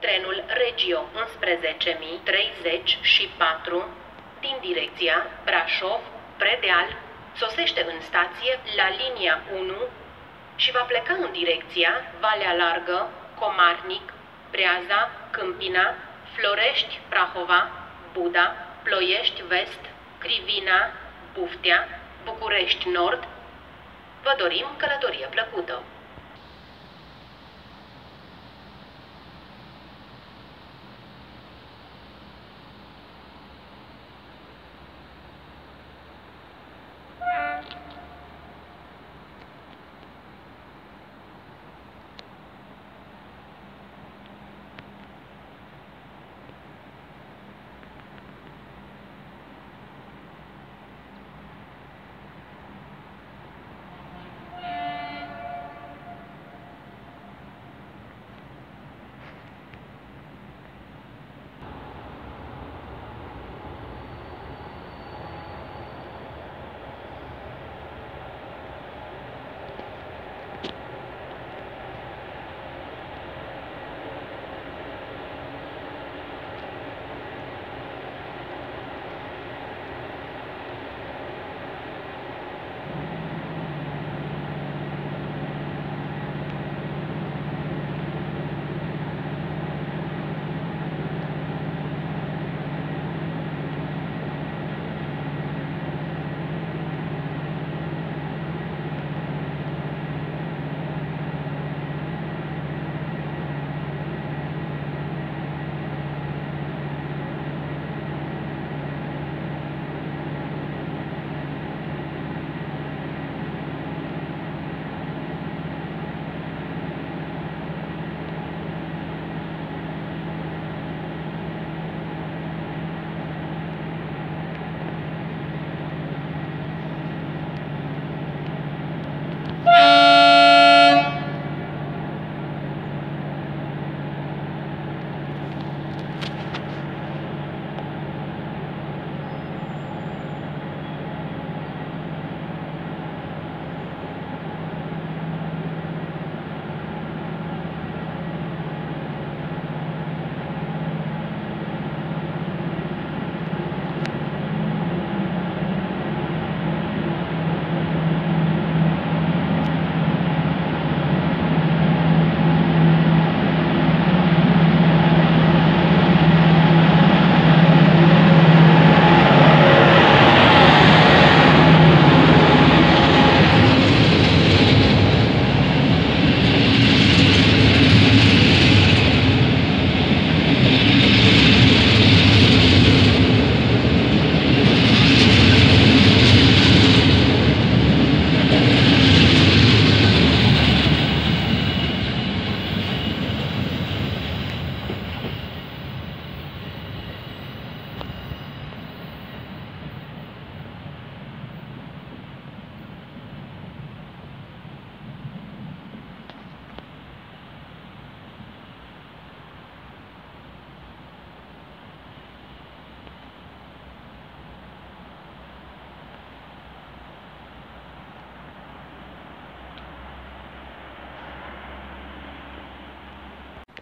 Trenul Regio 11034 din direcția Brașov-Predeal sosește în stație la linia 1 și va pleca în direcția Valea Largă, Comarnic, Breaza, Câmpina, Florești, Prahova, Buda, Ploiești Vest, Crivina, Buftea, București Nord. Vă dorim călătorie plăcută!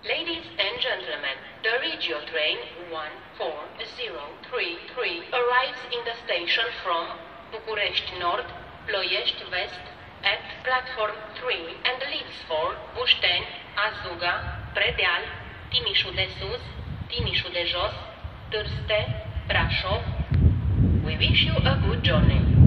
Ladies and gentlemen, the Regio train 14033 arrives in the station from București Nord, Ploiești West at platform 3 and leaves for Bușteni, Azuga, Predeal, Timișu de Sus, Timișu de Jos, Târste, Brașov. We wish you a good journey.